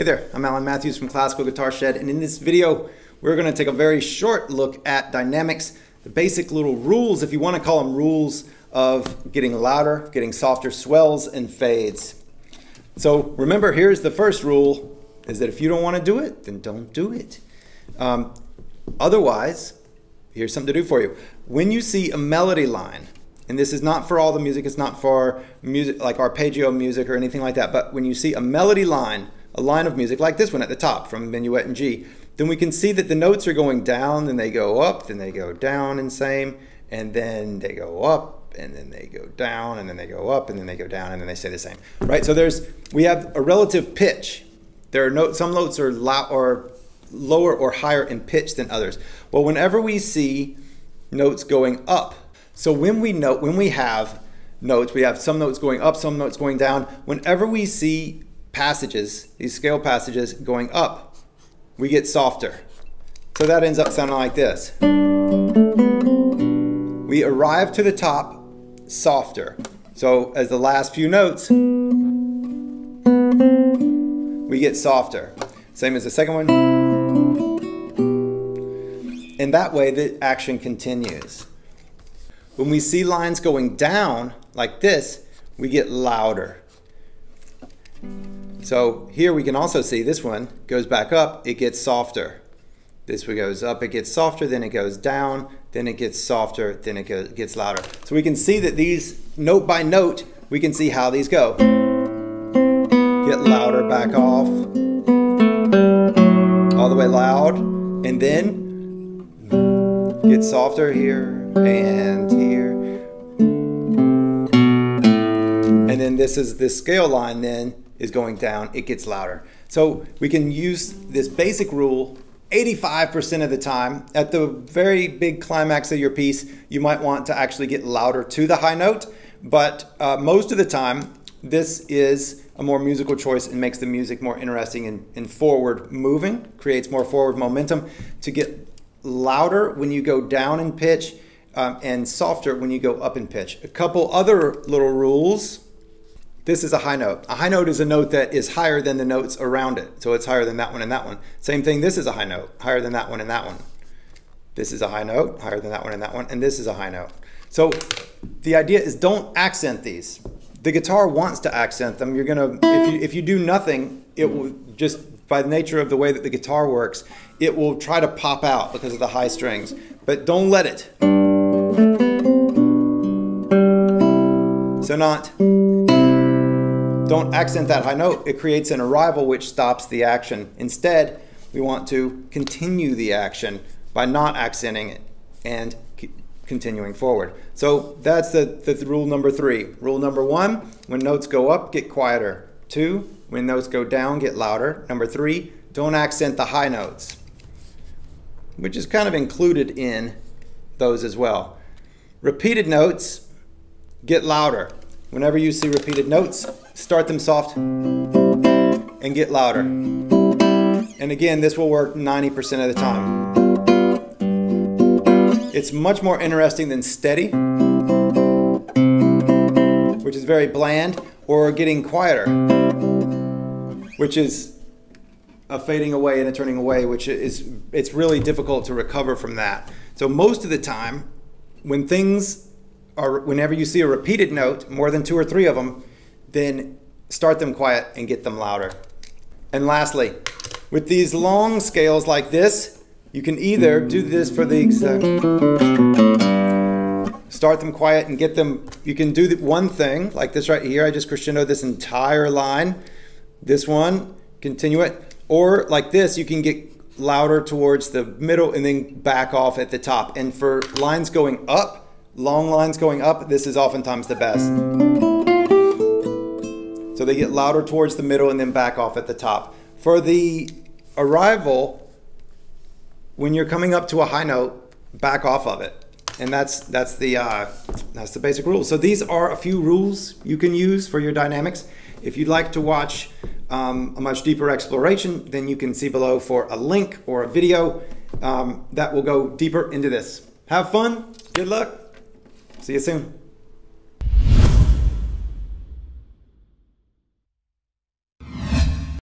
Hey there, I'm Allen Mathews from Classical Guitar Shed, and in this video, we're going to take a very short look at dynamics, the basic little rules, if you want to call them rules, of getting louder, getting softer swells and fades. So remember, here's the first rule, is that if you don't want to do it, then don't do it. Um, otherwise, here's something to do for you. When you see a melody line, and this is not for all the music, it's not for music like arpeggio music or anything like that, but when you see a melody line, a line of music like this one at the top from Minuet in G, then we can see that the notes are going down, then they go up, then they go down and same, and then they go up, and then they go down, and then they go up, and then they go down, and then they stay the same, right? So there's, we have a relative pitch. There are notes, some notes are or lower or higher in pitch than others. Well, whenever we see notes going up, so when we note, when we have notes, we have some notes going up, some notes going down. Whenever we see passages, these scale passages going up, we get softer. So that ends up sounding like this. We arrive to the top softer. So as the last few notes, we get softer. Same as the second one. And that way the action continues. When we see lines going down like this, we get louder. So here we can also see this one goes back up, it gets softer. This one goes up, it gets softer, then it goes down, then it gets softer, then it gets louder. So we can see that these, note by note, we can see how these go. Get louder, back off, all the way loud, and then get softer here and here. And then this is this scale line then is going down, it gets louder. So we can use this basic rule 85% of the time. At the very big climax of your piece, you might want to actually get louder to the high note, but uh, most of the time, this is a more musical choice and makes the music more interesting and, and forward moving, creates more forward momentum. To get louder when you go down in pitch um, and softer when you go up in pitch. A couple other little rules this is a high note. A high note is a note that is higher than the notes around it. So it's higher than that one and that one. Same thing, this is a high note, higher than that one and that one. This is a high note, higher than that one and that one, and this is a high note. So the idea is don't accent these. The guitar wants to accent them. You're gonna, if you, if you do nothing, it will just, by the nature of the way that the guitar works, it will try to pop out because of the high strings. But don't let it. So not, don't accent that high note. It creates an arrival which stops the action. Instead, we want to continue the action by not accenting it and continuing forward. So that's the, the rule number three. Rule number one, when notes go up, get quieter. Two, when notes go down, get louder. Number three, don't accent the high notes, which is kind of included in those as well. Repeated notes, get louder. Whenever you see repeated notes, start them soft and get louder. And again, this will work 90% of the time. It's much more interesting than steady, which is very bland, or getting quieter, which is a fading away and a turning away, which is, it's really difficult to recover from that. So most of the time, when things are, whenever you see a repeated note, more than two or three of them, then start them quiet and get them louder. And lastly, with these long scales like this, you can either do this for the exact, start them quiet and get them, you can do one thing, like this right here, I just crescendo this entire line, this one, continue it, or like this, you can get louder towards the middle and then back off at the top. And for lines going up, long lines going up, this is oftentimes the best. So they get louder towards the middle and then back off at the top. For the arrival, when you're coming up to a high note, back off of it. And that's that's the uh, that's the basic rule. So these are a few rules you can use for your dynamics. If you'd like to watch um, a much deeper exploration, then you can see below for a link or a video um, that will go deeper into this. Have fun. Good luck. See you soon.